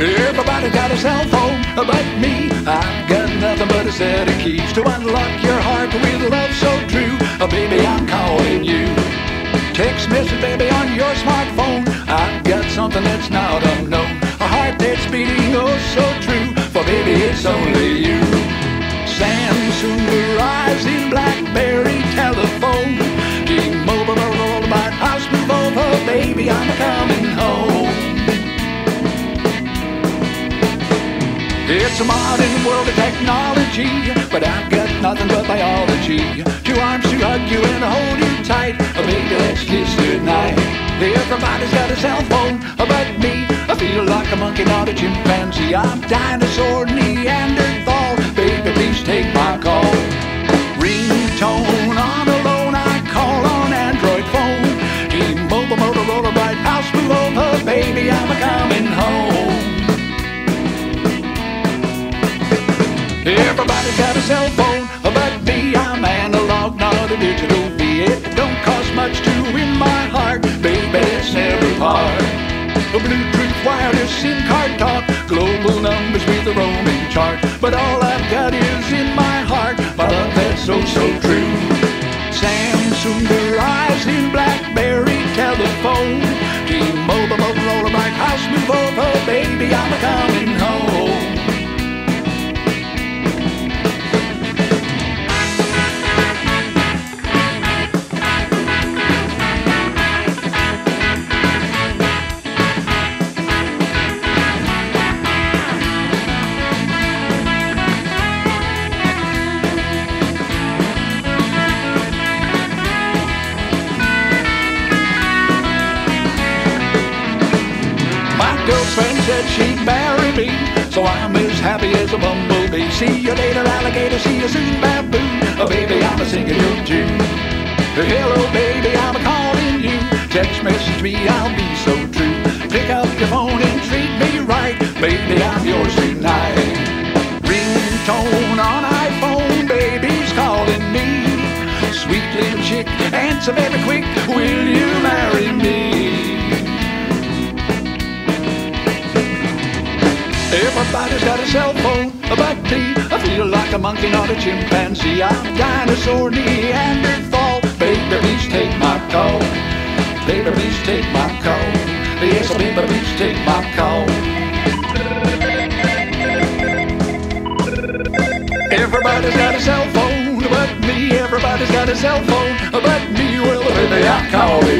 Everybody got a cell phone uh, but me. I've got nothing but a set of keys to unlock your heart with love so true. Oh, baby, I'm calling you. Text message, baby, on your smartphone. I've got something that's not unknown. A heart that's beating oh so true. For baby, it's only you. Samsung Verizon BlackBerry It's a modern world of technology, but I've got nothing but biology. Two arms to hug you and hold you tight. Oh, baby, let's kiss goodnight. Everybody's got a cell phone, but me. I feel like a monkey, not a chimpanzee. I'm dinosaur, Everybody's got a cell phone, but me, I'm analog, not a digital. It don't cost much to win my heart, baby, it's never part. A Bluetooth wireless SIM card talk, global numbers with a roaming chart. But all I've got is in my heart, my love that's so, so true. Samsung, Verizon, BlackBerry, telephone, T-Mobile, Motorola, Bright House, move over, baby, I'm a coming girlfriend said she'd marry me, so I'm as happy as a bumblebee. See you later, alligator. See you soon, baboon. Oh, baby, I'm a singing your tune. Hello, baby, I'm a calling you. Text message me, I'll be so true. Pick up your phone and treat me right, baby, I'm yours tonight. Ringtone on iPhone, baby's calling me. Sweet little chick, answer very quick. Will you Everybody's got a cell phone, but me, I feel like a monkey, not a chimpanzee. I'm dinosaur, Neanderthal. Baby, please take my call. Baby, please take my call. Yes, baby, please take my call. Everybody's got a cell phone, but me. Everybody's got a cell phone, but me. Well, baby, I'm calling